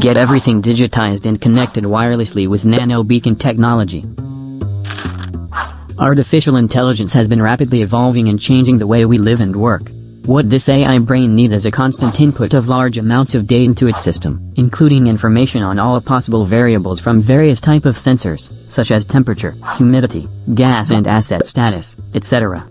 Get everything digitized and connected wirelessly with NanoBeacon technology. Artificial intelligence has been rapidly evolving and changing the way we live and work. What this AI brain needs is a constant input of large amounts of data into its system, including information on all possible variables from various type of sensors, such as temperature, humidity, gas and asset status, etc.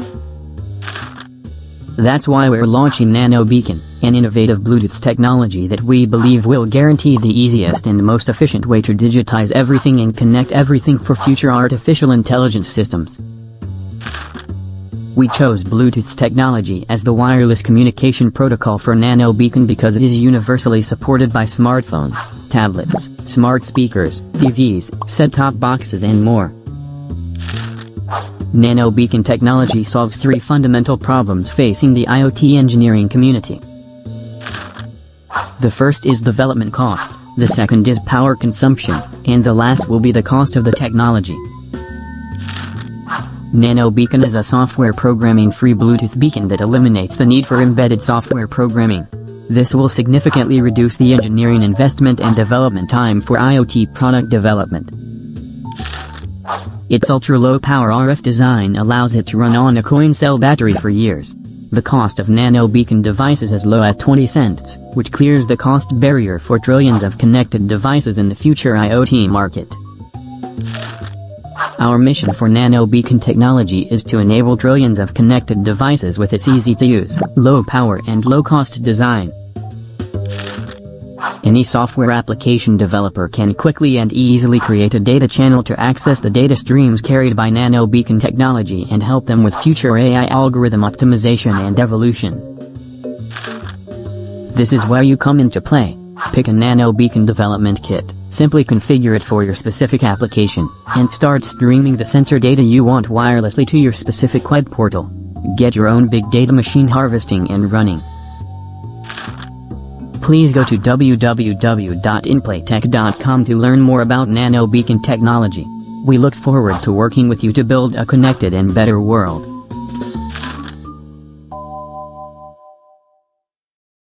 That's why we're launching NanoBeacon, an innovative Bluetooth technology that we believe will guarantee the easiest and most efficient way to digitize everything and connect everything for future artificial intelligence systems. We chose Bluetooth technology as the wireless communication protocol for NanoBeacon because it is universally supported by smartphones, tablets, smart speakers, TVs, set-top boxes and more. NanoBeacon technology solves three fundamental problems facing the IoT engineering community. The first is development cost, the second is power consumption, and the last will be the cost of the technology. NanoBeacon is a software programming-free Bluetooth beacon that eliminates the need for embedded software programming. This will significantly reduce the engineering investment and development time for IoT product development. Its ultra-low power RF design allows it to run on a coin cell battery for years. The cost of NanoBeacon devices as low as 20 cents, which clears the cost barrier for trillions of connected devices in the future IoT market. Our mission for NanoBeacon technology is to enable trillions of connected devices with its easy-to-use, low-power and low-cost design. Any software application developer can quickly and easily create a data channel to access the data streams carried by NanoBeacon technology and help them with future AI algorithm optimization and evolution. This is where you come into play. Pick a NanoBeacon development kit. Simply configure it for your specific application, and start streaming the sensor data you want wirelessly to your specific web portal. Get your own big data machine harvesting and running. Please go to www.inplaytech.com to learn more about NanoBeacon technology. We look forward to working with you to build a connected and better world.